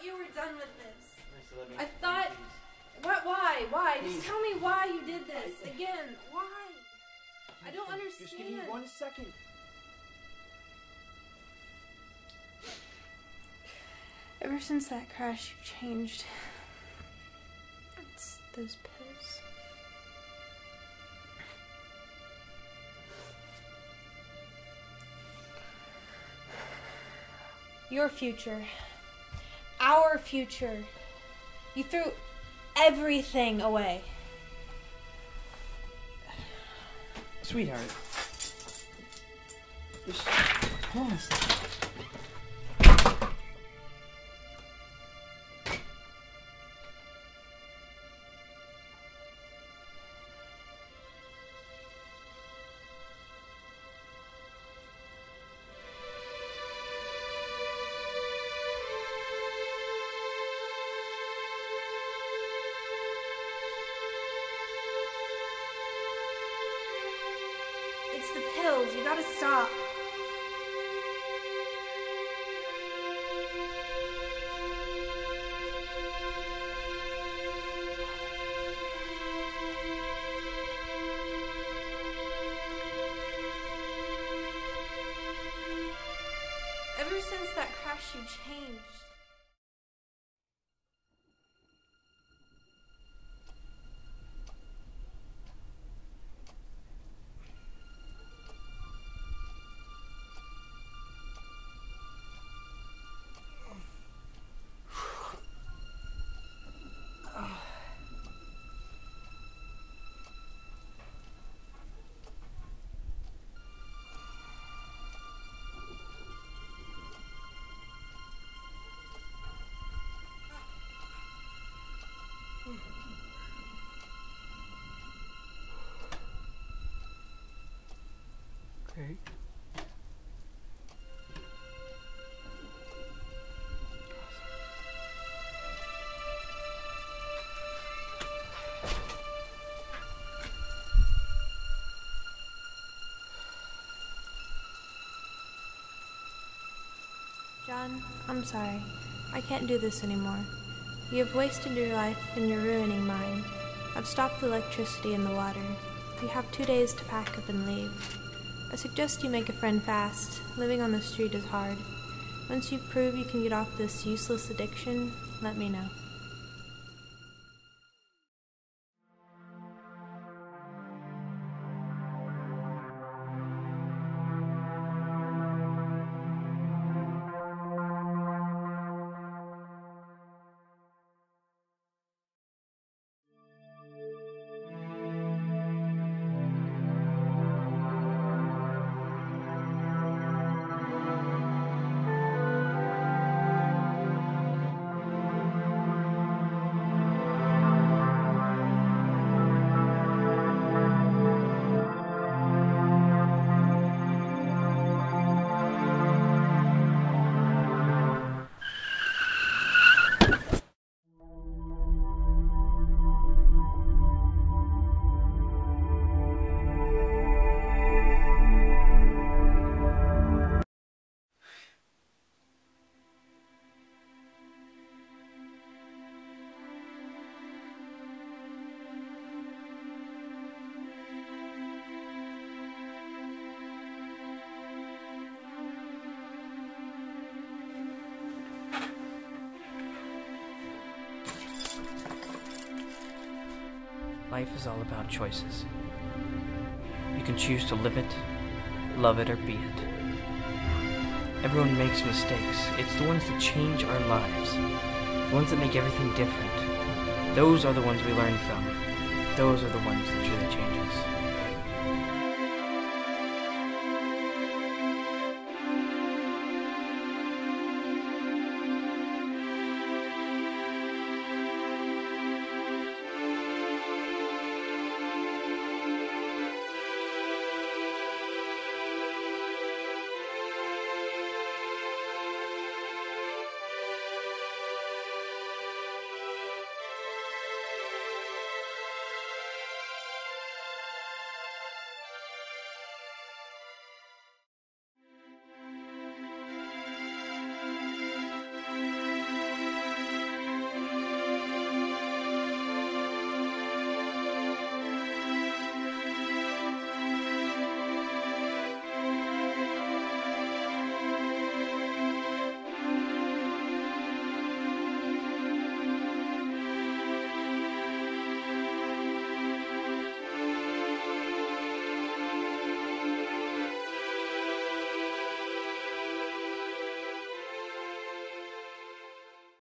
thought you were done with this. I thought. What? Why? Why? Just tell me why you did this again. Why? I don't understand. Just give me one second. Ever since that crash, you've changed. It's those pills. Your future. Our future. You threw everything away. Sweetheart. Just hold It's the pills. You gotta stop. Ever since that crash, you changed. Okay. John, I'm sorry. I can't do this anymore. You have wasted your life and you're ruining mine. I've stopped the electricity and the water. You have two days to pack up and leave. I suggest you make a friend fast. Living on the street is hard. Once you prove you can get off this useless addiction, let me know. Life is all about choices. You can choose to live it, love it, or be it. Everyone makes mistakes. It's the ones that change our lives, the ones that make everything different. Those are the ones we learn from. Those are the ones that truly